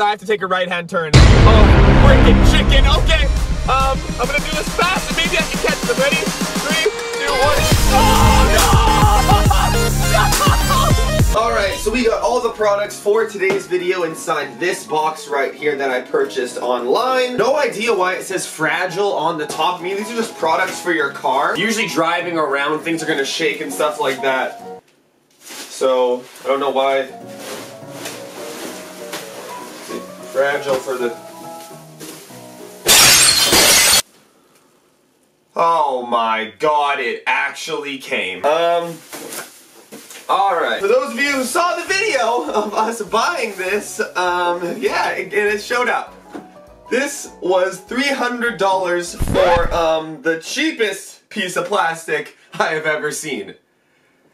I have to take a right-hand turn. Oh, freaking chicken. Okay, um, I'm gonna do this fast and maybe I can catch them. Ready? Three, two, one. Oh, no! Alright, so we got all the products for today's video inside this box right here that I purchased online. No idea why it says fragile on the top. I mean, these are just products for your car. Usually driving around, things are gonna shake and stuff like that. So, I don't know why. Fragile for the... Oh my god, it actually came. Um... Alright. For those of you who saw the video of us buying this, um, yeah, and it showed up. This was $300 for, um, the cheapest piece of plastic I have ever seen.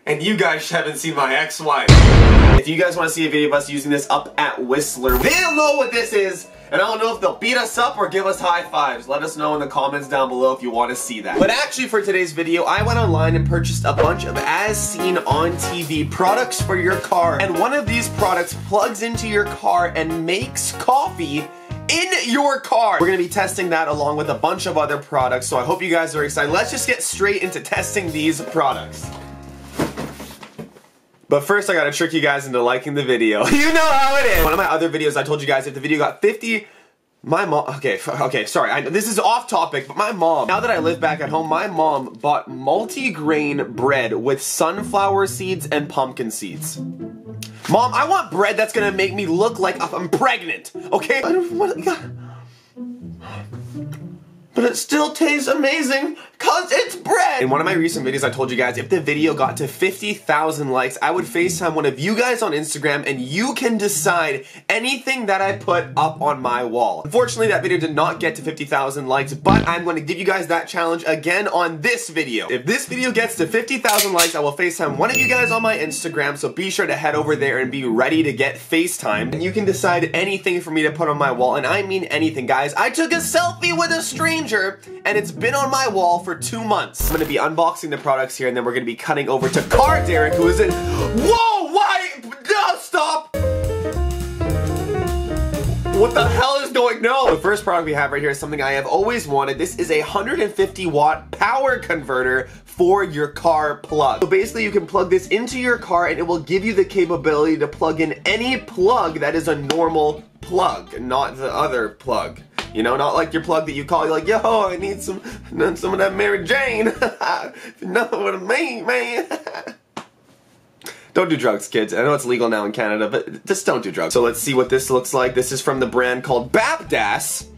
And you guys haven't seen my ex-wife. If you guys want to see a video of us using this up at Whistler, they'll know what this is. And I don't know if they'll beat us up or give us high fives. Let us know in the comments down below if you want to see that. But actually for today's video, I went online and purchased a bunch of as seen on TV products for your car. And one of these products plugs into your car and makes coffee in your car. We're gonna be testing that along with a bunch of other products, so I hope you guys are excited. Let's just get straight into testing these products. But first I gotta trick you guys into liking the video. you know how it is! One of my other videos I told you guys if the video got 50 my mom, okay, okay, sorry, I, this is off topic, but my mom, now that I live back at home, my mom bought multi-grain bread with sunflower seeds and pumpkin seeds. Mom, I want bread that's gonna make me look like I'm pregnant, okay? But it still tastes amazing cause it's bread. In one of my recent videos, I told you guys if the video got to 50,000 likes, I would FaceTime one of you guys on Instagram and you can decide anything that I put up on my wall. Unfortunately, that video did not get to 50,000 likes, but I'm going to give you guys that challenge again on this video. If this video gets to 50,000 likes, I will FaceTime one of you guys on my Instagram, so be sure to head over there and be ready to get FaceTime. And you can decide anything for me to put on my wall, and I mean anything, guys. I took a selfie with a stranger, and it's been on my wall for two months. I'm gonna be unboxing the products here, and then we're gonna be cutting over to Car Derek, who is in- Whoa, why? No, stop! What the hell is going No! The first product we have right here is something I have always wanted. This is a 150 watt power converter for your car plug. So basically you can plug this into your car and it will give you the capability to plug in any plug that is a normal plug, not the other plug. You know, not like your plug that you call, you're like, yo, I need some, some of that Mary Jane. if you know what I mean, man. Don't do drugs, kids. I know it's legal now in Canada, but just don't do drugs. So let's see what this looks like. This is from the brand called Bapdas.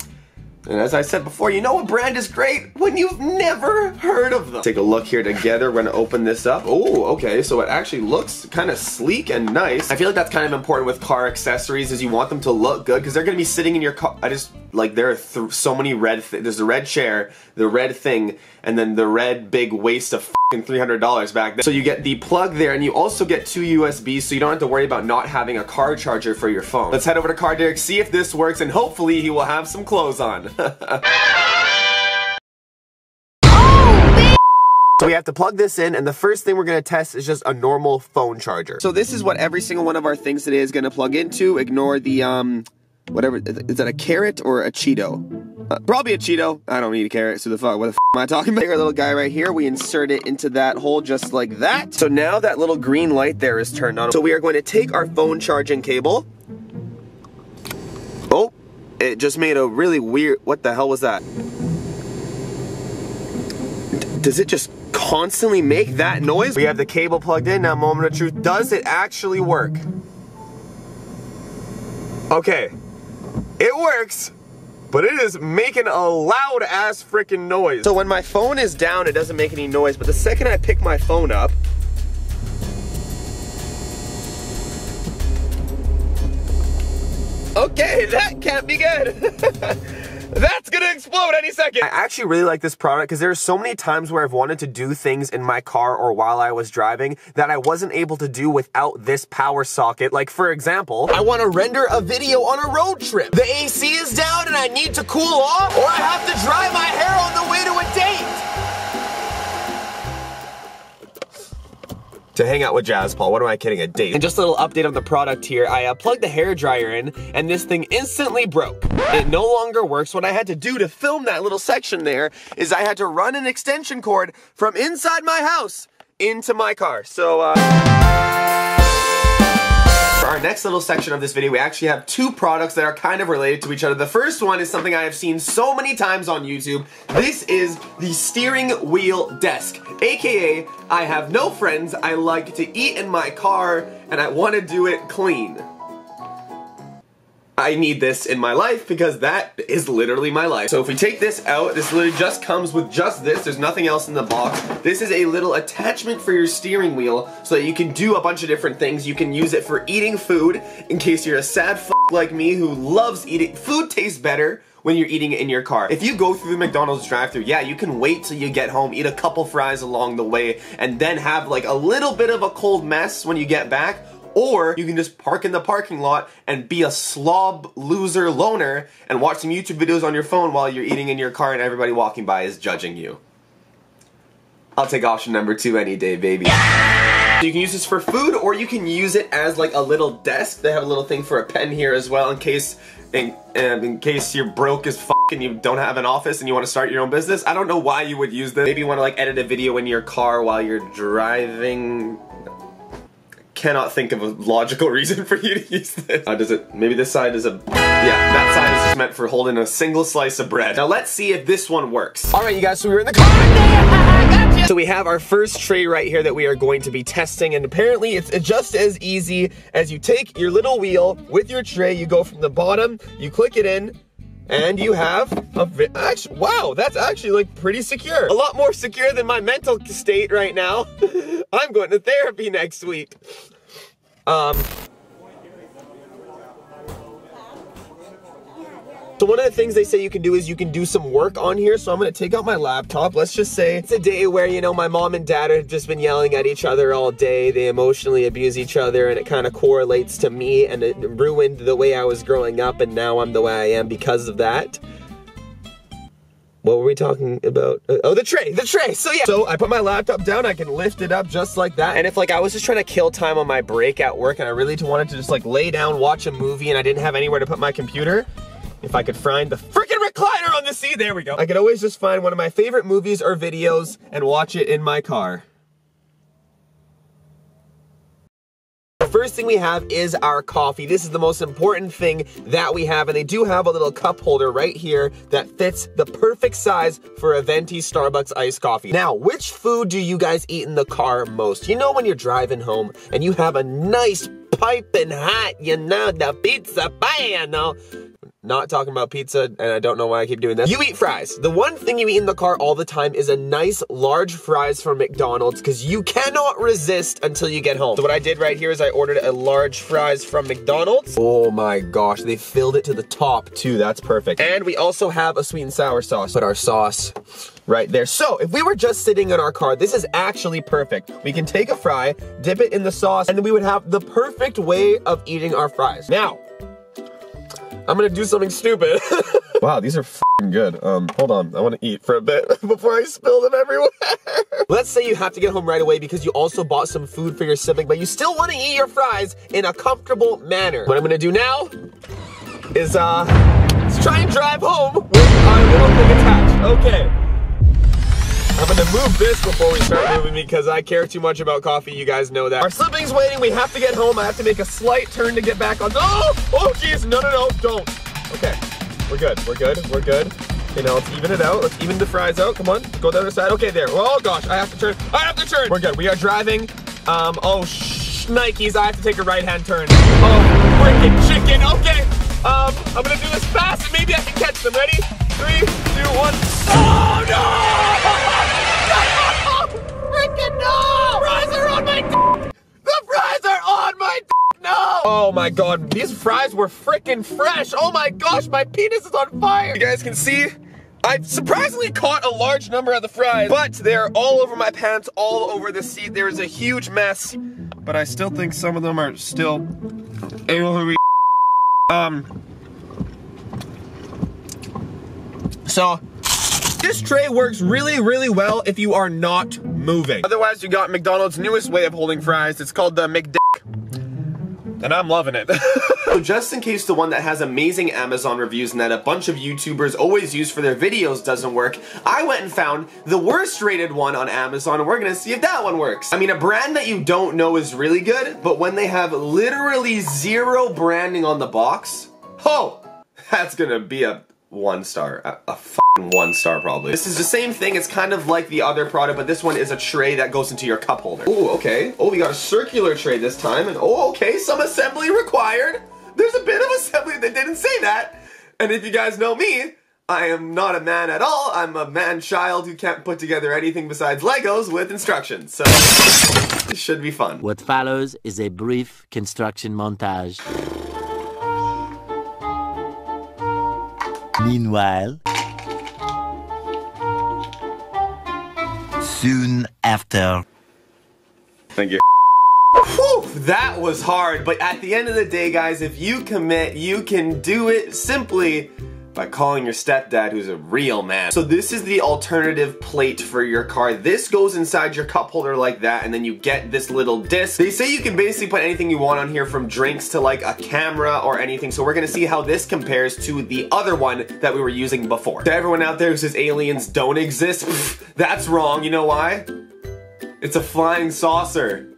And as I said before, you know a brand is great when you've never heard of them. Take a look here together. We're gonna open this up. Oh, okay, so it actually looks kind of sleek and nice. I feel like that's kind of important with car accessories is you want them to look good because they're gonna be sitting in your car. I just, like there are th so many red, there's the red chair, the red thing, and then the red big waste of $300 back then. So you get the plug there and you also get two USBs so you don't have to worry about not having a car charger for your phone. Let's head over to Car Derek, see if this works, and hopefully he will have some clothes on. So we have to plug this in, and the first thing we're gonna test is just a normal phone charger. So this is what every single one of our things today is gonna plug into. Ignore the, um, whatever, is that a carrot or a Cheeto? Uh, probably a Cheeto. I don't need a carrot, so the fuck, what the f am I talking about? Our little guy right here, we insert it into that hole just like that. So now that little green light there is turned on. So we are going to take our phone charging cable. Oh, it just made a really weird, what the hell was that? Does it just constantly make that noise? We have the cable plugged in, now moment of truth. Does it actually work? Okay, it works, but it is making a loud ass freaking noise. So when my phone is down, it doesn't make any noise, but the second I pick my phone up, Okay, that can't be good. That's gonna explode any second. I actually really like this product because there's so many times where I've wanted to do things in my car or while I was driving that I wasn't able to do without this power socket. Like for example, I want to render a video on a road trip. The AC is down and I need to cool off or I have to dry my hair on the way to a date. To hang out with Jazz Paul. What am I kidding? A date. And just a little update on the product here. I uh, plugged the hair dryer in and this thing instantly broke. It no longer works. What I had to do to film that little section there is I had to run an extension cord from inside my house into my car. So, uh... Our next little section of this video, we actually have two products that are kind of related to each other. The first one is something I have seen so many times on YouTube. This is the steering wheel desk, aka I have no friends, I like to eat in my car, and I want to do it clean. I need this in my life because that is literally my life. So if we take this out, this literally just comes with just this. There's nothing else in the box. This is a little attachment for your steering wheel so that you can do a bunch of different things. You can use it for eating food in case you're a sad f like me who loves eating. Food tastes better when you're eating it in your car. If you go through the McDonald's drive through yeah, you can wait till you get home, eat a couple fries along the way, and then have like a little bit of a cold mess when you get back, or you can just park in the parking lot and be a slob loser loner and watch some YouTube videos on your phone while you're eating in your car and everybody walking by is judging you. I'll take option number two any day, baby. So you can use this for food or you can use it as like a little desk. They have a little thing for a pen here as well in case in, um, in case you're broke as fuck and you don't have an office and you want to start your own business. I don't know why you would use this. Maybe you want to like edit a video in your car while you're driving cannot think of a logical reason for you to use this. Uh, does it, maybe this side is a, yeah, that side is just meant for holding a single slice of bread. Now let's see if this one works. All right, you guys, so we were in the car. So we have our first tray right here that we are going to be testing, and apparently it's just as easy as you take your little wheel with your tray, you go from the bottom, you click it in, and you have a actually, wow, that's actually like pretty secure. A lot more secure than my mental state right now. I'm going to therapy next week. Um, So one of the things they say you can do is you can do some work on here. So I'm gonna take out my laptop. Let's just say it's a day where, you know, my mom and dad have just been yelling at each other all day. They emotionally abuse each other and it kind of correlates to me and it ruined the way I was growing up and now I'm the way I am because of that what were we talking about? Uh, oh, the tray, the tray. So yeah. So I put my laptop down, I can lift it up just like that. And if like I was just trying to kill time on my break at work and I really wanted to just like lay down, watch a movie and I didn't have anywhere to put my computer, if I could find the freaking recliner on the seat, there we go. I could always just find one of my favorite movies or videos and watch it in my car. first thing we have is our coffee. This is the most important thing that we have, and they do have a little cup holder right here that fits the perfect size for a venti Starbucks iced coffee. Now, which food do you guys eat in the car most? You know when you're driving home and you have a nice piping hot, you know, the pizza pan, oh. not talking about pizza, and I don't know why I keep doing this. You eat fries. The one thing you eat in the car all the time is a nice large fries from McDonald's because you cannot resist until you get home. So what I did right here is I ordered a large fries from McDonald's. Oh my gosh, they filled it to the top too. That's perfect. And we also have a sweet and sour sauce. Put our sauce right there. So if we were just sitting in our car, this is actually perfect. We can take a fry, dip it in the sauce, and we would have the perfect way of eating our fries. Now, I'm gonna do something stupid. wow, these are good. Um, hold on, I wanna eat for a bit before I spill them everywhere. Let's say you have to get home right away because you also bought some food for your sibling, but you still wanna eat your fries in a comfortable manner. What I'm gonna do now is, uh, let's try and drive home with our little thing attached. Okay. Move this before we start moving because I care too much about coffee. You guys know that. Our sibling's waiting. We have to get home. I have to make a slight turn to get back on. Oh, oh, jeez. No, no, no. Don't. Okay. We're good. We're good. We're good. Okay, now let's even it out. Let's even the fries out. Come on. Go the other side. Okay, there. Oh, gosh. I have to turn. I have to turn. We're good. We are driving. Um, oh, sh Nikes. I have to take a right-hand turn. Oh, freaking chicken. Okay. Um, I'm gonna do this fast and maybe I can catch them. Ready? Three, two, one. Oh, no! no! Fries are on my The fries are on my no! Oh my god, these fries were freaking fresh. Oh my gosh, my penis is on fire. You guys can see, I surprisingly caught a large number of the fries, but they're all over my pants, all over the seat. There is a huge mess, but I still think some of them are still able to be um, so this tray works really, really well if you are not moving. Otherwise, you got McDonald's newest way of holding fries. It's called the McDick. And I'm loving it. so just in case the one that has amazing Amazon reviews and that a bunch of YouTubers always use for their videos doesn't work, I went and found the worst rated one on Amazon and we're gonna see if that one works. I mean, a brand that you don't know is really good, but when they have literally zero branding on the box, oh, that's gonna be a one star. A, a one star probably. This is the same thing, it's kind of like the other product, but this one is a tray that goes into your cup holder. Oh, okay. Oh, we got a circular tray this time, and oh, okay, some assembly required. There's a bit of assembly that didn't say that. And if you guys know me, I am not a man at all. I'm a man-child who can't put together anything besides Legos with instructions. So, this should be fun. What follows is a brief construction montage. Meanwhile, soon after. Thank you. Whew, that was hard, but at the end of the day, guys, if you commit, you can do it simply by calling your stepdad who's a real man. So this is the alternative plate for your car. This goes inside your cup holder like that and then you get this little disc. They say you can basically put anything you want on here from drinks to like a camera or anything. So we're gonna see how this compares to the other one that we were using before. To everyone out there who says aliens don't exist, that's wrong. You know why? It's a flying saucer.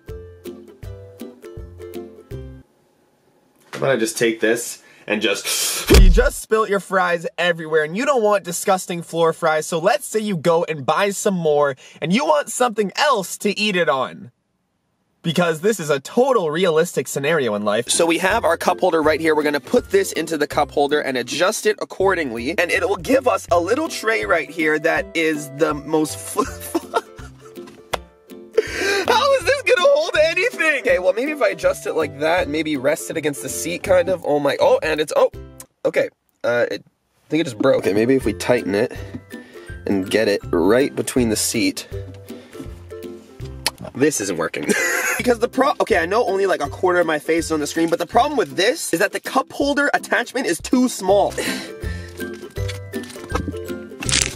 I'm gonna just take this and just you just spilt your fries everywhere and you don't want disgusting floor fries so let's say you go and buy some more and you want something else to eat it on because this is a total realistic scenario in life. So we have our cup holder right here. We're gonna put this into the cup holder and adjust it accordingly. And it will give us a little tray right here that is the most anything? Okay, well maybe if I adjust it like that, maybe rest it against the seat kind of. Oh my, oh, and it's, oh, okay. Uh, it, I think it just broke. Okay, maybe if we tighten it and get it right between the seat. This isn't working. because the pro- okay, I know only like a quarter of my face is on the screen, but the problem with this is that the cup holder attachment is too small.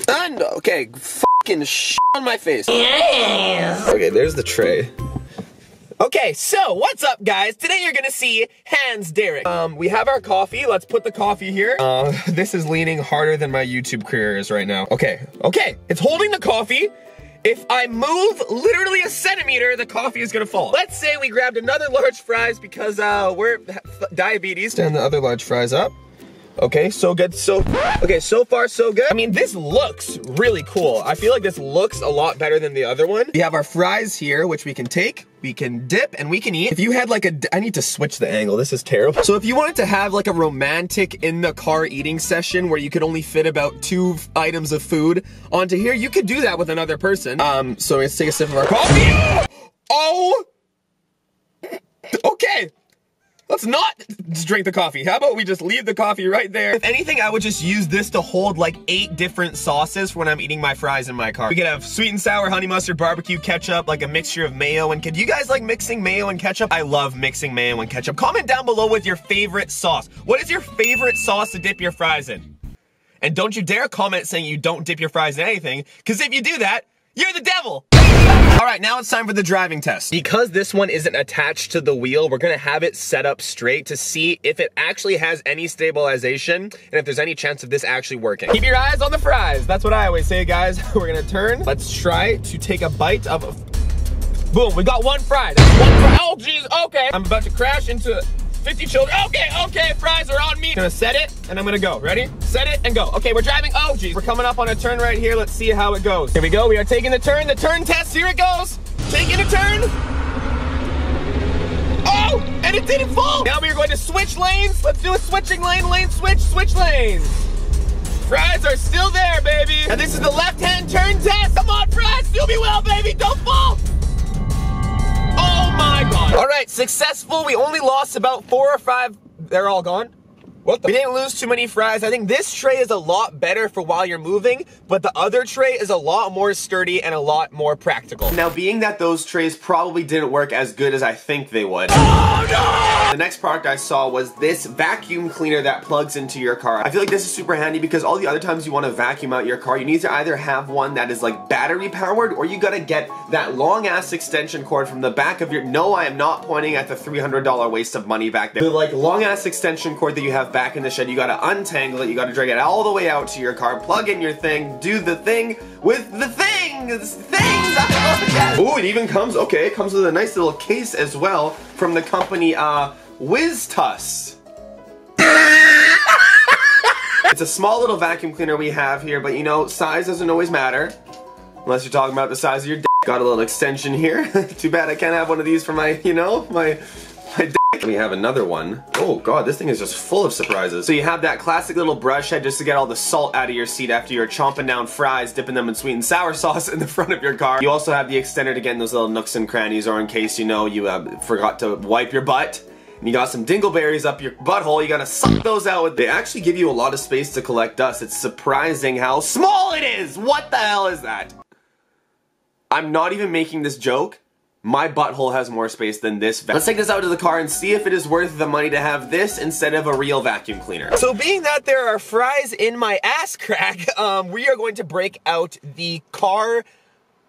and, okay, fucking shit on my face. Yes. Okay, there's the tray. Okay, so what's up guys? Today you're gonna see Hans Derek. Um, we have our coffee. Let's put the coffee here. Uh, this is leaning harder than my YouTube career is right now. Okay, okay, it's holding the coffee. If I move literally a centimeter, the coffee is gonna fall. Let's say we grabbed another large fries because uh, we're diabetes. Stand the other large fries up. Okay, so good. So, okay, so far so good. I mean, this looks really cool. I feel like this looks a lot better than the other one. We have our fries here, which we can take, we can dip, and we can eat. If you had like a, I need to switch the angle. This is terrible. So if you wanted to have like a romantic in the car eating session where you could only fit about two items of food onto here, you could do that with another person. Um, so let's take a sip of our coffee. Oh! Okay, Let's not drink the coffee. How about we just leave the coffee right there? If anything, I would just use this to hold like eight different sauces for when I'm eating my fries in my car. We could have sweet and sour, honey mustard, barbecue, ketchup, like a mixture of mayo and, could you guys like mixing mayo and ketchup? I love mixing mayo and ketchup. Comment down below with your favorite sauce. What is your favorite sauce to dip your fries in? And don't you dare comment saying you don't dip your fries in anything, because if you do that, you're the devil. All right, now it's time for the driving test. Because this one isn't attached to the wheel, we're gonna have it set up straight to see if it actually has any stabilization and if there's any chance of this actually working. Keep your eyes on the fries. That's what I always say, guys. We're gonna turn. Let's try to take a bite of, boom, we got one fry. That's one fry. Oh, geez, okay. I'm about to crash into 50 children. Okay, okay, fries are on me. Gonna set it, and I'm gonna go. Ready? Set it, and go. Okay, we're driving. Oh, geez. We're coming up on a turn right here. Let's see how it goes. Here we go. We are taking the turn. The turn test. Here it goes. Taking a turn. Oh, and it didn't fall. Now we are going to switch lanes. Let's do a switching lane, lane switch, switch lanes. Fries are still there, baby. And this is the left-hand turn test. Come on, fries. Do me well, baby. Don't fall. All right, successful. We only lost about four or five. They're all gone. What the? We didn't lose too many fries. I think this tray is a lot better for while you're moving, but the other tray is a lot more sturdy and a lot more practical. Now, being that those trays probably didn't work as good as I think they would. Oh no! The next product I saw was this vacuum cleaner that plugs into your car. I feel like this is super handy because all the other times you want to vacuum out your car, you need to either have one that is like battery powered or you gotta get that long ass extension cord from the back of your, no, I am not pointing at the $300 waste of money back there. The like long ass extension cord that you have back in the shed, you gotta untangle it, you gotta drag it all the way out to your car, plug in your thing, do the thing with the things, things! Oh, it even comes, okay, it comes with a nice little case as well from the company, uh, WizTus. it's a small little vacuum cleaner we have here, but you know, size doesn't always matter. Unless you're talking about the size of your dick. Got a little extension here. Too bad I can't have one of these for my, you know, my we have another one. Oh god, this thing is just full of surprises. So you have that classic little brush head just to get all the salt out of your seat after you're chomping down fries, dipping them in sweet and sour sauce in the front of your car. You also have the extender to get in those little nooks and crannies or in case you know you uh, forgot to wipe your butt and you got some dingleberries up your butthole, you gotta suck those out with- They actually give you a lot of space to collect dust. It's surprising how small it is! What the hell is that? I'm not even making this joke my butthole has more space than this Let's take this out to the car and see if it is worth the money to have this instead of a real vacuum cleaner. So being that there are fries in my ass crack, um, we are going to break out the car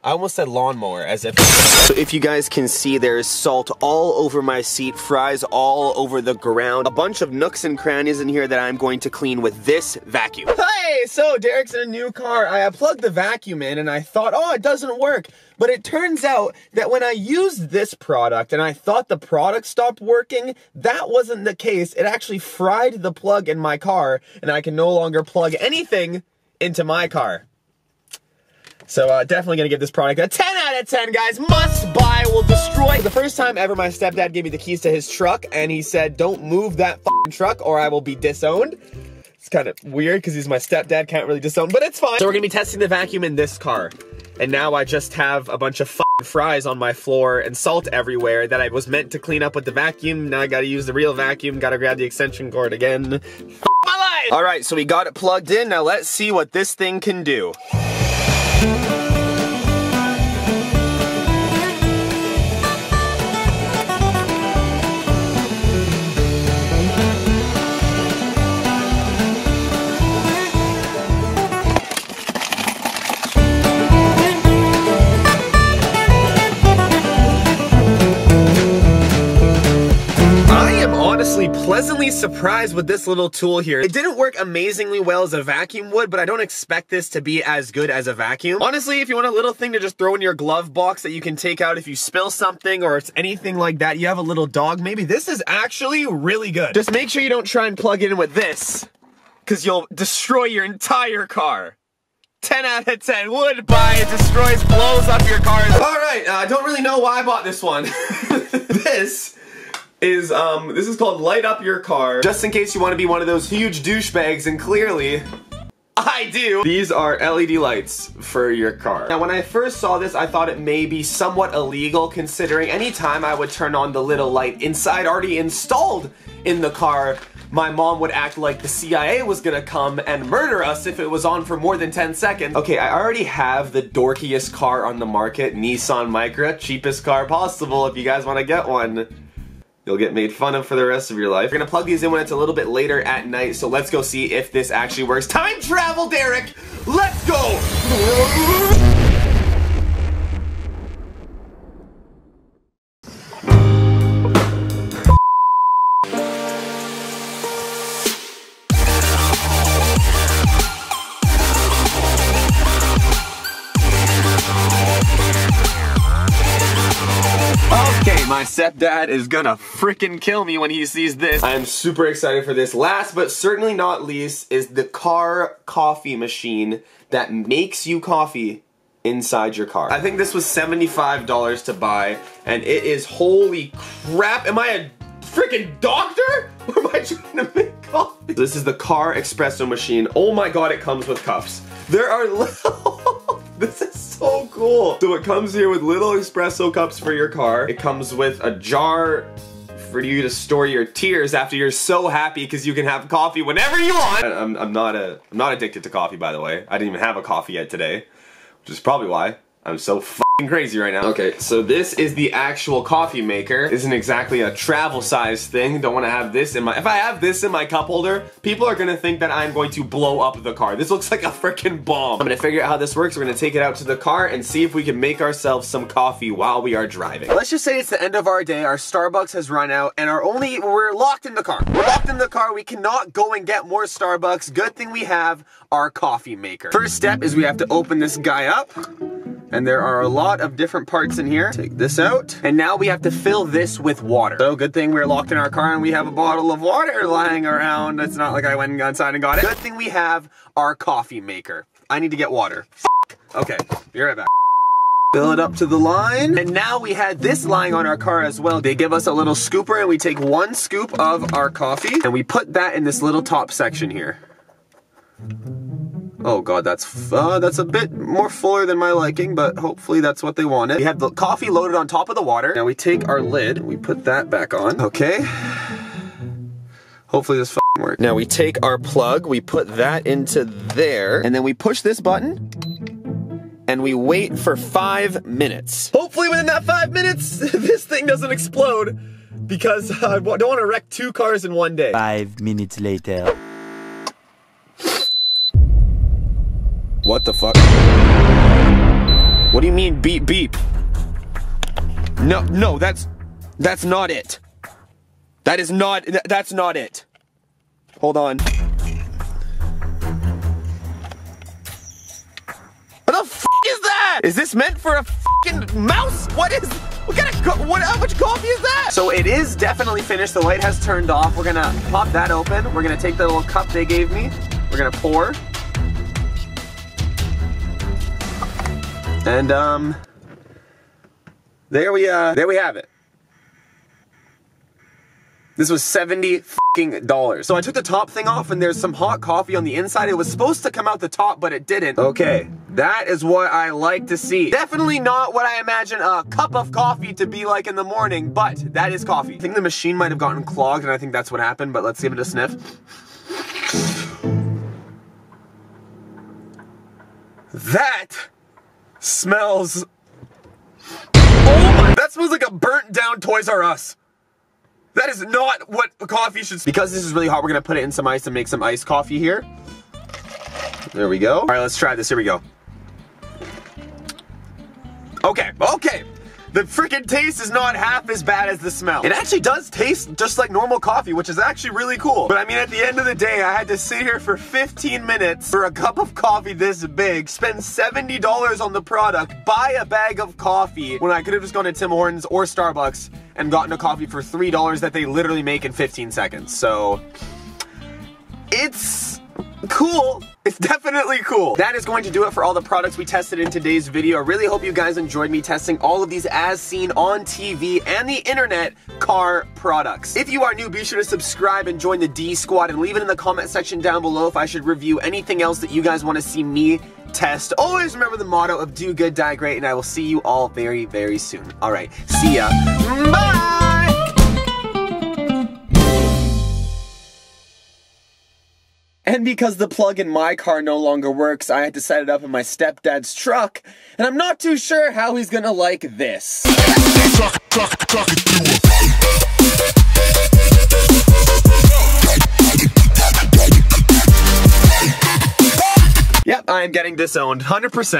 I almost said lawnmower as if. So if you guys can see, there's salt all over my seat, fries all over the ground, a bunch of nooks and crannies in here that I'm going to clean with this vacuum. Hey, so Derek's in a new car. I plugged the vacuum in and I thought, oh, it doesn't work. But it turns out that when I used this product and I thought the product stopped working, that wasn't the case. It actually fried the plug in my car and I can no longer plug anything into my car. So uh, definitely gonna give this product a 10 out of 10, guys. Must buy, will destroy. The first time ever my stepdad gave me the keys to his truck and he said, don't move that truck or I will be disowned. It's kind of weird because he's my stepdad, can't really disown, but it's fine. So we're gonna be testing the vacuum in this car. And now I just have a bunch of fries on my floor and salt everywhere that I was meant to clean up with the vacuum. Now I gotta use the real vacuum, gotta grab the extension cord again. my life! All right, so we got it plugged in. Now let's see what this thing can do. Pleasantly surprised with this little tool here. It didn't work amazingly well as a vacuum would, but I don't expect this to be as good as a vacuum. Honestly, if you want a little thing to just throw in your glove box that you can take out if you spill something or it's anything like that, you have a little dog, maybe this is actually really good. Just make sure you don't try and plug it in with this, because you'll destroy your entire car. 10 out of 10 would buy it destroys blows up your car all right uh, i don't really know why i bought this one this is, um, this is called Light Up Your Car. Just in case you want to be one of those huge douchebags, and clearly, I do. These are LED lights for your car. Now when I first saw this, I thought it may be somewhat illegal considering anytime I would turn on the little light inside already installed in the car, my mom would act like the CIA was gonna come and murder us if it was on for more than 10 seconds. Okay, I already have the dorkiest car on the market, Nissan Micra, cheapest car possible if you guys wanna get one. You'll get made fun of for the rest of your life. We're gonna plug these in when it's a little bit later at night, so let's go see if this actually works. Time travel, Derek! Let's go! Stepdad is gonna freaking kill me when he sees this. I am super excited for this. Last but certainly not least is the car coffee machine that makes you coffee inside your car. I think this was $75 to buy and it is holy crap. Am I a freaking doctor? Or am I trying to make coffee? This is the car espresso machine. Oh my god, it comes with cups. There are little... this is so cool. So it comes here with little espresso cups for your car. It comes with a jar for you to store your tears after you're so happy because you can have coffee whenever you want. I'm, I'm not a I'm not addicted to coffee by the way. I didn't even have a coffee yet today, which is probably why I'm so crazy right now. Okay, so this is the actual coffee maker. Isn't exactly a travel size thing. Don't want to have this in my, if I have this in my cup holder, people are gonna think that I'm going to blow up the car. This looks like a freaking bomb. I'm gonna figure out how this works. We're gonna take it out to the car and see if we can make ourselves some coffee while we are driving. Let's just say it's the end of our day. Our Starbucks has run out and our only, we're locked in the car. We're locked in the car. We cannot go and get more Starbucks. Good thing we have our coffee maker. First step is we have to open this guy up. And there are a lot of different parts in here. Take this out. And now we have to fill this with water. So good thing we're locked in our car and we have a bottle of water lying around. It's not like I went inside and got it. Good thing we have our coffee maker. I need to get water. Okay, be right back. Fill it up to the line. And now we had this lying on our car as well. They give us a little scooper and we take one scoop of our coffee and we put that in this little top section here. Oh god, that's uh, that's a bit more fuller than my liking, but hopefully that's what they wanted. We have the coffee loaded on top of the water. Now we take our lid, we put that back on. Okay. Hopefully this works. Now we take our plug, we put that into there, and then we push this button, and we wait for five minutes. Hopefully within that five minutes, this thing doesn't explode, because I don't want to wreck two cars in one day. Five minutes later. What the fuck? What do you mean beep beep? No, no, that's that's not it. That is not that's not it. Hold on. What the f is that? Is this meant for a fucking mouse? What is what kind of what how much coffee is that? So it is definitely finished. The light has turned off. We're gonna pop that open. We're gonna take the little cup they gave me. We're gonna pour. And um, there we uh, there we have it. This was 70 dollars. So I took the top thing off and there's some hot coffee on the inside. It was supposed to come out the top, but it didn't. Okay, that is what I like to see. Definitely not what I imagine a cup of coffee to be like in the morning, but that is coffee. I think the machine might have gotten clogged and I think that's what happened, but let's give it a sniff. That smells. Oh my, that smells like a burnt down Toys R Us. That is not what coffee should Because this is really hot, we're gonna put it in some ice and make some iced coffee here. There we go. All right, let's try this, here we go. Okay, okay. The freaking taste is not half as bad as the smell. It actually does taste just like normal coffee, which is actually really cool. But I mean, at the end of the day, I had to sit here for 15 minutes for a cup of coffee this big, spend $70 on the product, buy a bag of coffee, when I could have just gone to Tim Hortons or Starbucks and gotten a coffee for $3 that they literally make in 15 seconds. So, it's cool. It's definitely cool. That is going to do it for all the products we tested in today's video. I really hope you guys enjoyed me testing all of these as seen on TV and the internet car products. If you are new, be sure to subscribe and join the D Squad and leave it in the comment section down below if I should review anything else that you guys want to see me test. Always remember the motto of do good, die great, and I will see you all very, very soon. All right, see ya. Bye! And because the plug in my car no longer works, I had to set it up in my stepdad's truck, and I'm not too sure how he's gonna like this. Yep, I am getting disowned, 100%.